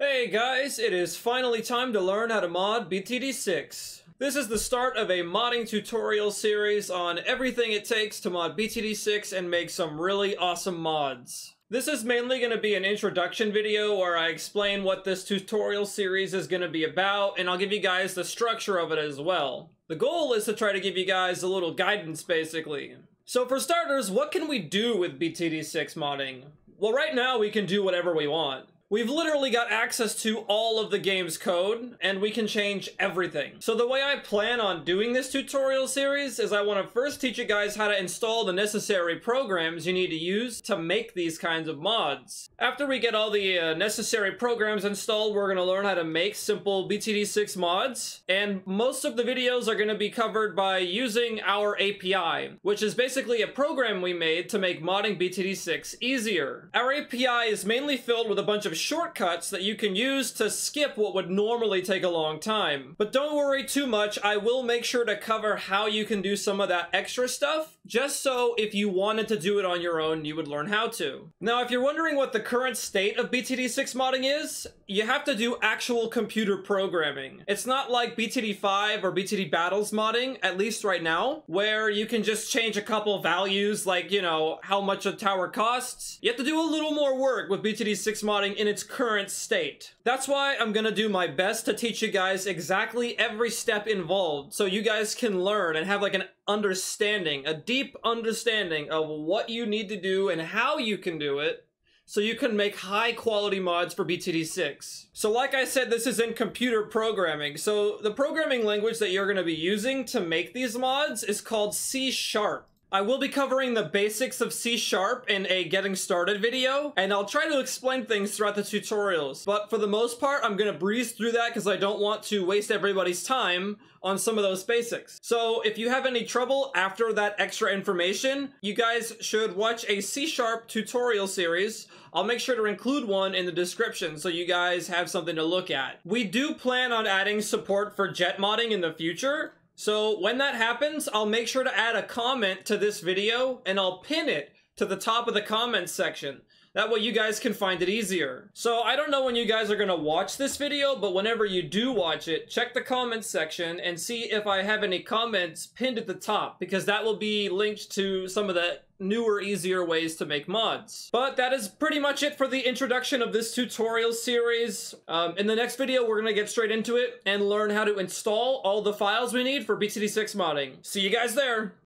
Hey guys, it is finally time to learn how to mod BTD6. This is the start of a modding tutorial series on everything it takes to mod BTD6 and make some really awesome mods. This is mainly going to be an introduction video where I explain what this tutorial series is going to be about and I'll give you guys the structure of it as well. The goal is to try to give you guys a little guidance basically. So for starters, what can we do with BTD6 modding? Well right now we can do whatever we want. We've literally got access to all of the game's code, and we can change everything. So the way I plan on doing this tutorial series is I want to first teach you guys how to install the necessary programs you need to use to make these kinds of mods. After we get all the uh, necessary programs installed, we're going to learn how to make simple BTD6 mods, and most of the videos are going to be covered by using our API, which is basically a program we made to make modding BTD6 easier. Our API is mainly filled with a bunch of shortcuts that you can use to skip what would normally take a long time. But don't worry too much, I will make sure to cover how you can do some of that extra stuff, just so if you wanted to do it on your own, you would learn how to. Now, if you're wondering what the current state of BTD6 modding is, you have to do actual computer programming. It's not like BTD5 or BTD Battles modding, at least right now, where you can just change a couple values like, you know, how much a tower costs. You have to do a little more work with BTD6 modding in its current state. That's why I'm gonna do my best to teach you guys exactly every step involved so you guys can learn and have like an understanding, a deep understanding of what you need to do and how you can do it so you can make high quality mods for BTD6. So like I said, this is in computer programming. So the programming language that you're going to be using to make these mods is called C Sharp. I will be covering the basics of C Sharp in a getting started video, and I'll try to explain things throughout the tutorials. But for the most part, I'm gonna breeze through that because I don't want to waste everybody's time on some of those basics. So if you have any trouble after that extra information, you guys should watch a C Sharp tutorial series. I'll make sure to include one in the description so you guys have something to look at. We do plan on adding support for jet modding in the future, so when that happens, I'll make sure to add a comment to this video and I'll pin it to the top of the comments section. That way you guys can find it easier. So I don't know when you guys are going to watch this video, but whenever you do watch it, check the comments section and see if I have any comments pinned at the top because that will be linked to some of the newer, easier ways to make mods. But that is pretty much it for the introduction of this tutorial series. Um, in the next video, we're gonna get straight into it and learn how to install all the files we need for BTD6 modding. See you guys there!